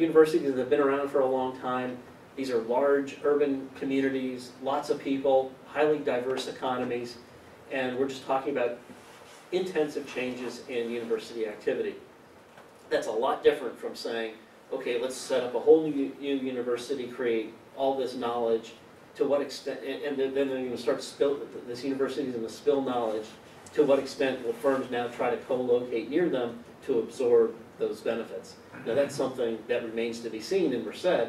Universities that have been around for a long time. These are large urban communities, lots of people, highly diverse economies, and we're just talking about intensive changes in university activity. That's a lot different from saying, okay, let's set up a whole new, university, create all this knowledge, to what extent, and, then they're start to spill, this university's gonna spill knowledge, to what extent will firms now try to co-locate near them to absorb those benefits? Now, that's something that remains to be seen in Merced,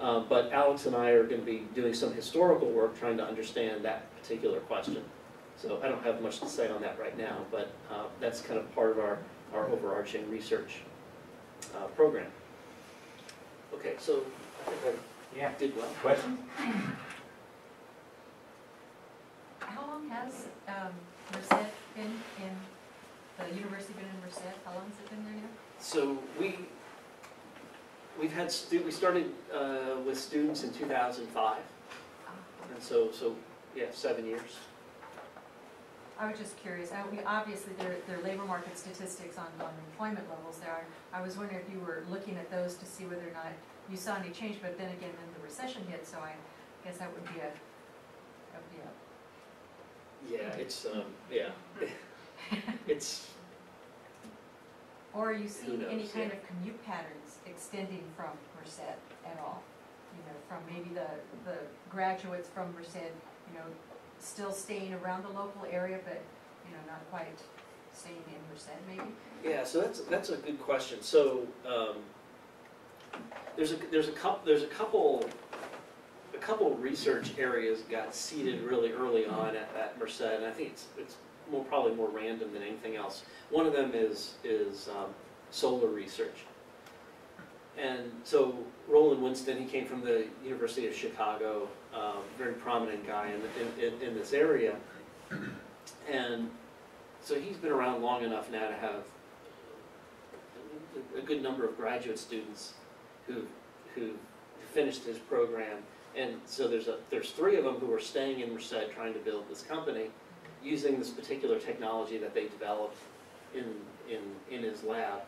um, but Alex and I are gonna be doing some historical work trying to understand that particular question. So I don't have much to say on that right now, but, uh, that's kind of part of our, our overarching research, uh, program. Okay, so I think Yeah. I did well. Questions? How long has um, Merced been in, the university been in Merced? How long has it been there now? So we, we've had, stu- we started uh, with students in 2005, Ah, and so, so, yeah, seven years. I was just curious, I mean, obviously, there, there are labor market statistics on, on employment levels there. I was wondering if you were looking at those to see whether or not you saw any change, but then again, then the recession hit, so I guess that would be a, that would be a Yeah, it's, um, yeah. It's, Or are you seeing any knows, kind yeah. of commute patterns extending from Merced at all? You know, from maybe the, the graduates from Merced, you know, still staying around the local area, but, you know, not quite staying in Merced maybe? yeah, so that's, that's a good question. So, um, there's a, there's a couple, there's a couple, a couple research areas got seeded really early on at, at Merced, and I think it's, it's more, probably more random than anything else. One of them is, is, um, solar research. And so Roland Winston, he came from the University of Chicago, um, very prominent guy in, in, in this area. And so he's been around long enough now to have a good number of graduate students who, who finished his program. And so there's a, there's three of them who are staying in Merced trying to build this company using this particular technology that they developed in, in, in his lab.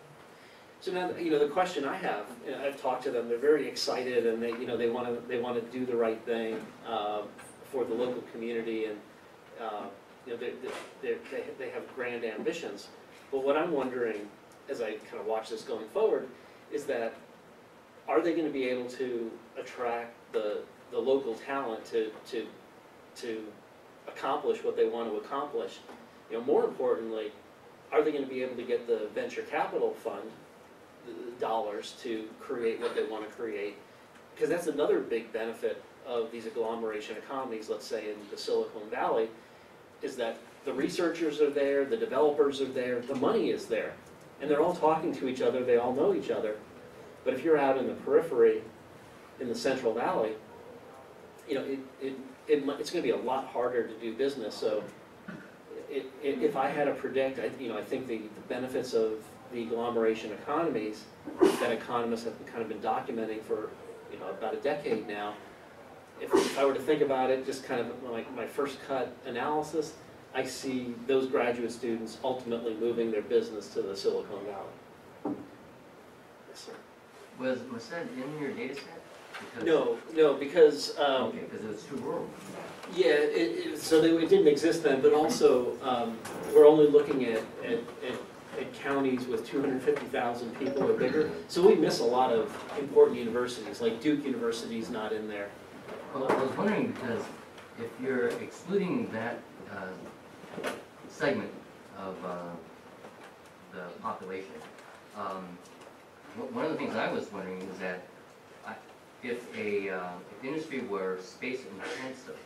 So now, you know, the question I have, I've talked to them, they're very excited and they, you know, they want to, they want to do the right thing uh, for the local community and, uh, you know, they, they, they they have grand ambitions. But what I'm wondering, as I kind of watch this going forward, is that are they going to be able to attract the, the local talent to, to, to accomplish what they want to accomplish? You know, more importantly, are they going to be able to get the venture capital fund dollars to create what they want to create? Because that's another big benefit of these agglomeration economies, let's say in the Silicon Valley, is that the researchers are there, the developers are there, the money is there. And they're all talking to each other, they all know each other. But if you're out in the periphery, in the Central Valley, you know, it, it, it, it's gonna be a lot harder to do business, so i- i- if I had to predict, I, you know, I think the, the benefits of the agglomeration economies that economists have kind of been documenting for, you know, about a decade now, if, if I were to think about it, just kind of like my first cut analysis, I see those graduate students ultimately moving their business to the Silicon Valley. Yes, sir. Was, was that in your data set? Because- No, no, because, um, Okay, because it was too rural. Yeah, it, it, so they, it didn't exist then, but also, um, we're only looking at, at, at, at counties with two hundred fifty thousand people or bigger. So we miss a lot of important universities, like Duke University's not in there. Well, I was wondering, because if you're excluding that uh, segment of uh, the population, um, one one of the things I was wondering is that if a, uh, if industry were space intensive,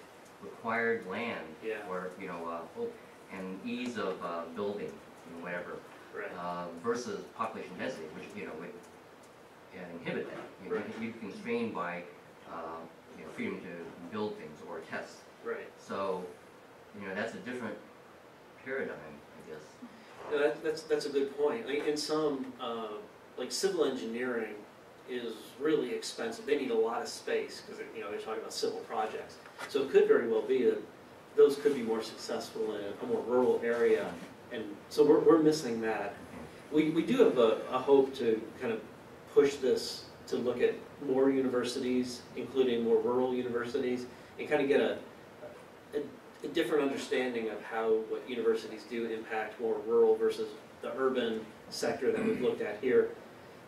required land, Yeah. or, you know, uh, oh, and ease of uh, building, know, whatever, Right. uh, versus population density, which, you know, would uh, inhibit that. You know, Right. You'd be constrained by, uh, you know, freedom to build things or test. Right. So, you know, that's a different paradigm, I guess. No, that, that's, that's a good point. Like, in some, uh, like civil engineering is really expensive. They need a lot of space, because, you know, they're talking about civil projects. So it could very well be that those could be more successful in a more rural area. And so we're, we're missing that. We, we do have a, a hope to kind of push this to look at more universities, including more rural universities, and kind of get a, a, a different understanding of how what universities do impact more rural versus the urban sector that we've looked at here.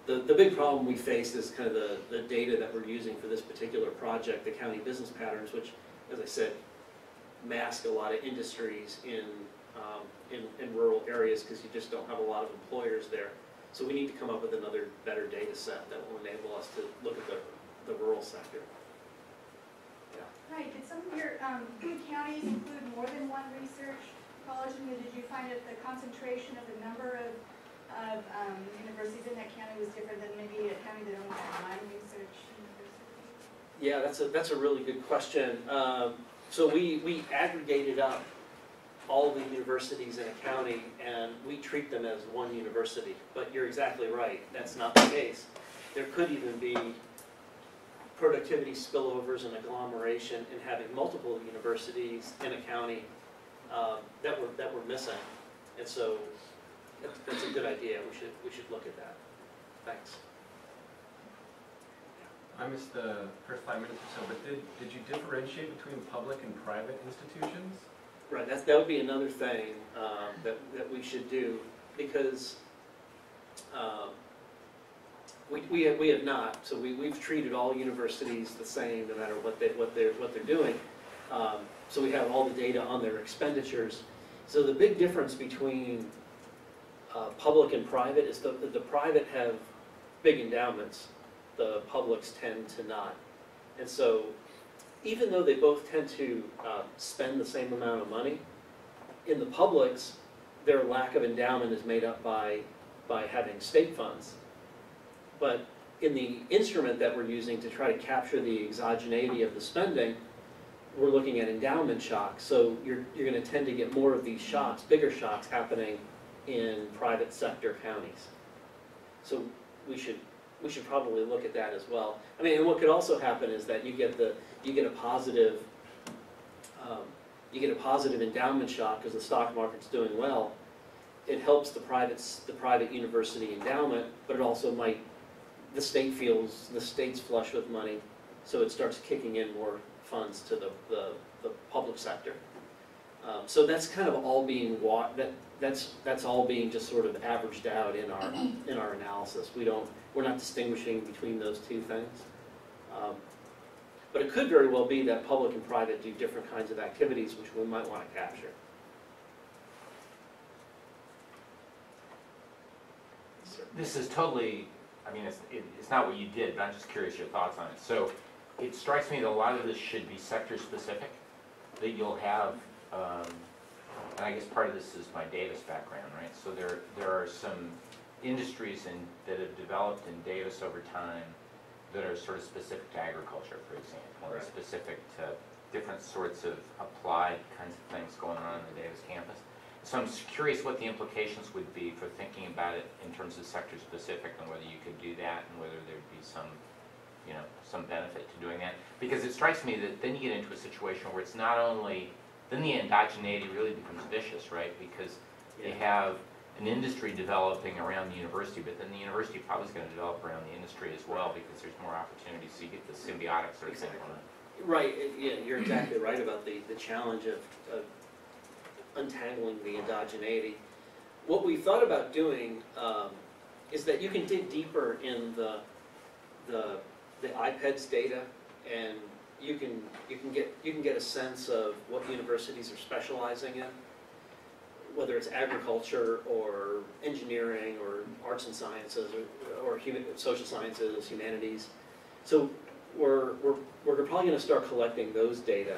The, the big problem we face is kind of the, the data that we're using for this particular project, the county business patterns, which, as I said, mask a lot of industries in, um, in, in rural areas because you just don't have a lot of employers there. So we need to come up with another better data set that will enable us to look at the, the rural sector. Hi, did some of your um, counties include more than one research college? And did you find that the concentration of the number of, of um, universities in that county was different than maybe a county that only had one research university? Yeah, that's a, that's a really good question. Um, so we, we aggregated up all the universities in a county and we treat them as one university. But you're exactly right, that's not the case. There could even be productivity spillovers and agglomeration in having multiple universities in a county um, that we're, that we're missing. And so that's, that's a good idea, we should, we should look at that. Thanks. I missed the first five minutes or so, but did, did you differentiate between public and private institutions? Right, that's, that would be another thing um, that, that we should do, because um, we, we have, we have not, so we, we've treated all universities the same, no matter what they, what they're, what they're doing. Um, So we have all the data on their expenditures. So the big difference between uh, public and private is the, the private have big endowments, the publics tend to not. And so even though they both tend to uh, spend the same amount of money, in the publics, their lack of endowment is made up by, by having state funds. But in the instrument that we're using to try to capture the exogeneity of the spending, we're looking at endowment shocks. So you're, you're gonna tend to get more of these shocks, bigger shocks happening in private sector counties. So we should, we should probably look at that as well. I mean, and what could also happen is that you get the, you get a positive, um, you get a positive endowment shock because the stock market's doing well. It helps the private, the private university endowment, but it also might, the state feels, the state's flush with money, so it starts kicking in more funds to the, the, the public sector. Um, so that's kind of all being that, that's, that's all being just sort of averaged out in our, in our analysis. We don't, we're not distinguishing between those two things. Um, But it could very well be that public and private do different kinds of activities which we might want to capture. This is totally, I mean, it's, it- it's not what you did, but I'm just curious your thoughts on it. So it strikes me that a lot of this should be sector-specific, that you'll have, um, and I guess part of this is my Davis background, right? So there, there are some industries in, that have developed in Davis over time that are sort of specific to agriculture, for example, Right. specific to different sorts of applied kinds of things going on in the Davis campus. So I'm curious what the implications would be for thinking about it in terms of sector specific and whether you could do that and whether there'd be some, you know, some benefit to doing that. Because it strikes me that then you get into a situation where it's not only, then the endogeneity really becomes vicious, right? Because they have an industry developing around the university, but then the university probably is gonna develop around the industry as well because there's more opportunities, so you get the symbiotic sort of thing Exactly. going on. Right, yeah, you're exactly right about the, the challenge of, of untangling the endogeneity. What we thought about doing um, is that you can dig deeper in the, the, the IPEDS data and you can, you can get, you can get a sense of what universities are specializing in, whether it's agriculture or engineering or arts and sciences or, or human, social sciences, humanities. So we're, we're, we're probably gonna start collecting those data.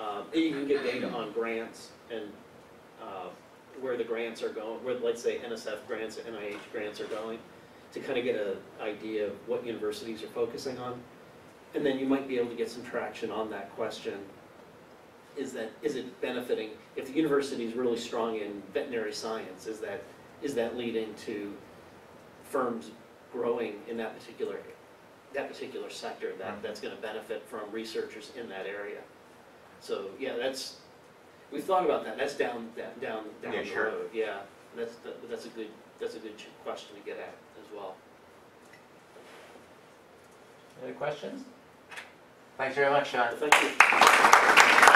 Um, you can get data on grants and, uh, where the grants are going, where, let's say NSF grants, NIH grants are going, to kind of get an idea of what universities are focusing on. And then you might be able to get some traction on that question. Is that, is it benefiting, if the university is really strong in veterinary science, is that, is that leading to firms growing in that particular that particular sector that, mm-hmm. that's gonna benefit from researchers in that area. So, yeah, that's, we've thought about that, that's down, that- down, down Yeah, the sure. road, yeah. That's, that- that's a good, that's a good question to get at as well. Any other questions? Thanks very much, Shawn. Thank you.